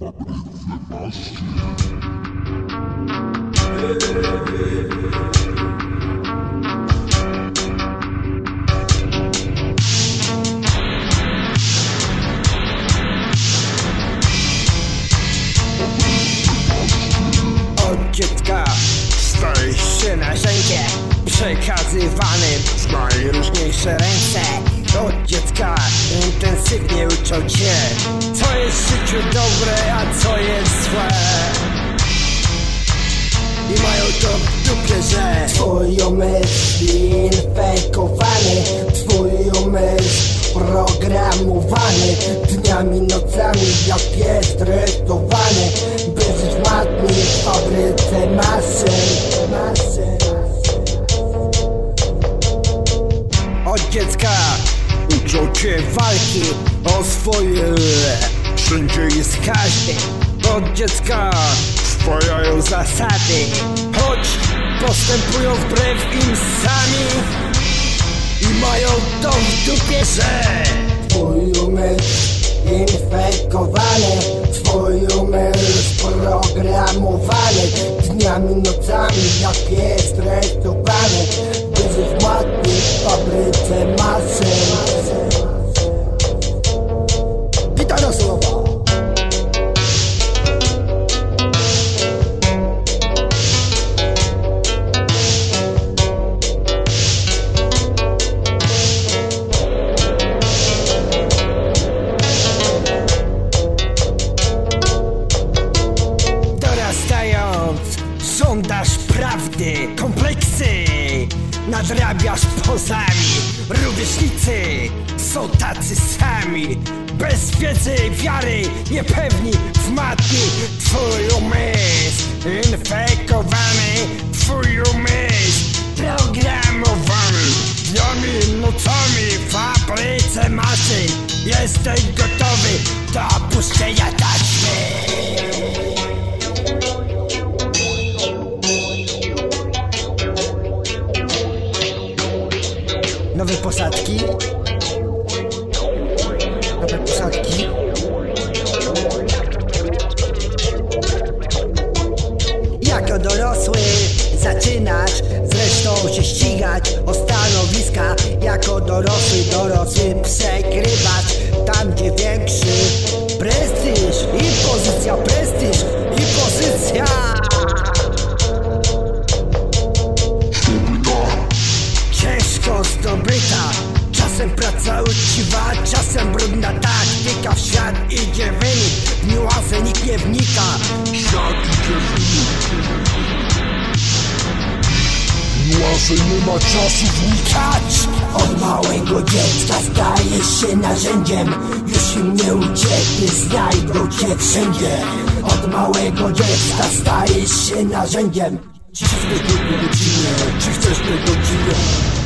Od dziecka stoisz się narzędziem przekazywanym w najróżniejsze ręce. Od dziecka intensywnie uczą cię, co jest w życiu dobre, a co jest złe. I mają to w dupie, że Twoją myśl infekowany Twój umysł programowany Dniami, nocami jak dressowany By żyć ładnie w fabryce Maszyn Od dziecka uczą cię walki o swoje Wszędzie jest każdy Od dziecka. Swojają zasady Choć postępują wbrew im sami. I mają to w dupie, że Twój umysł infekowany Twój umysł programowany Dniami, nocami jak pies stresowany By żyć ładnie w fabryce maszyn żądasz prawdy, kompleksy. Nadrabiasz pozami, rówieśnicy są tacy sami Bez wiedzy, wiary, niepewni w matni Twój umysł infekowany, twój umysł programowany. Dniami, nocami w fabryce maszyn. Jesteś gotowy posadki. Nowe posadki. Jako dorosły zaczynasz zresztą się ścigać o stanowiska Jako dorosły, dorosły przegrywasz Tam gdzie większy prestiż i pozycja, prestiż zdobyta Czasem praca uczciwa, czasem brudna taktyka. W świat idzie wynik, w niuanse nikt nie wnika. Świat idzie w Niuanse nie ma czasu wnikać. Od małego dziecka stajesz się narzędziem. Już im nie ucieknie, znajdą cię wszędzie. Od małego dziecka stajesz się narzędziem. Czy chcesz tej godzinie, czy chcesz tej godzinie